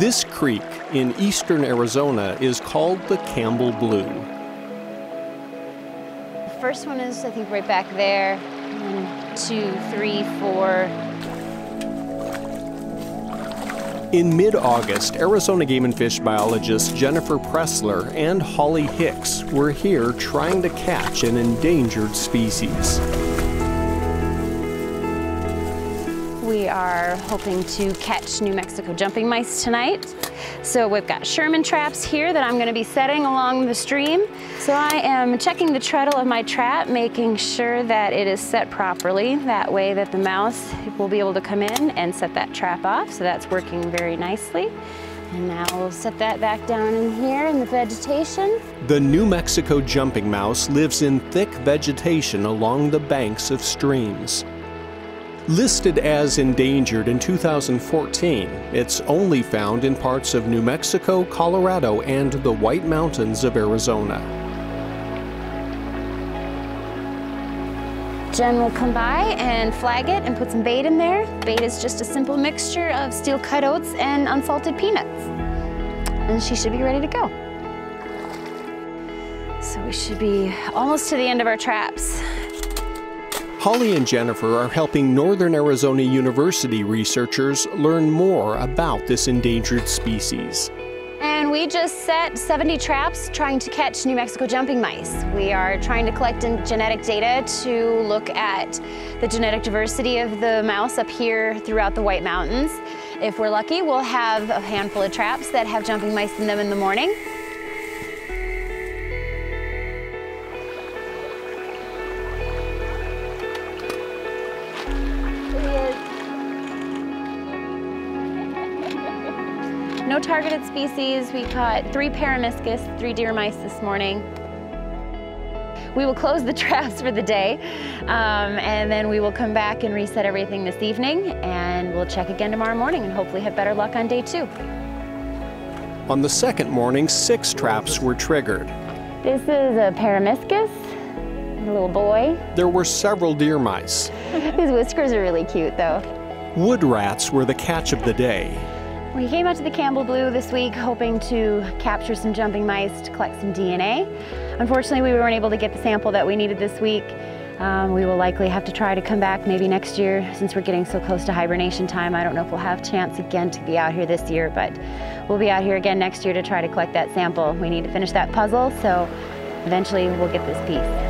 This creek in eastern Arizona is called the Campbell Blue. The first one is, I think, right back there. One, two, three, four. In mid August, Arizona game and fish biologists Jennifer Pressler and Holly Hicks were here trying to catch an endangered species. We are hoping to catch New Mexico jumping mice tonight. So we've got Sherman traps here that I'm going to be setting along the stream. So I am checking the treadle of my trap, making sure that it is set properly. That way that the mouse will be able to come in and set that trap off. So that's working very nicely. And now we'll set that back down in here in the vegetation. The New Mexico jumping mouse lives in thick vegetation along the banks of streams. Listed as endangered in 2014, it's only found in parts of New Mexico, Colorado, and the White Mountains of Arizona. Jen will come by and flag it and put some bait in there. Bait is just a simple mixture of steel cut oats and unsalted peanuts. And she should be ready to go. So we should be almost to the end of our traps. Holly and Jennifer are helping Northern Arizona University researchers learn more about this endangered species. And we just set 70 traps trying to catch New Mexico jumping mice. We are trying to collect genetic data to look at the genetic diversity of the mouse up here throughout the White Mountains. If we're lucky, we'll have a handful of traps that have jumping mice in them in the morning. No targeted species. We caught three peromyscus, three deer mice this morning. We will close the traps for the day, um, and then we will come back and reset everything this evening, and we'll check again tomorrow morning and hopefully have better luck on day two. On the second morning, six traps were triggered. This is a peromyscus, a little boy. There were several deer mice. His whiskers are really cute, though. Wood rats were the catch of the day. We came out to the Campbell Blue this week hoping to capture some jumping mice to collect some DNA. Unfortunately, we weren't able to get the sample that we needed this week. Um, we will likely have to try to come back maybe next year since we're getting so close to hibernation time. I don't know if we'll have a chance again to be out here this year, but we'll be out here again next year to try to collect that sample. We need to finish that puzzle, so eventually we'll get this piece.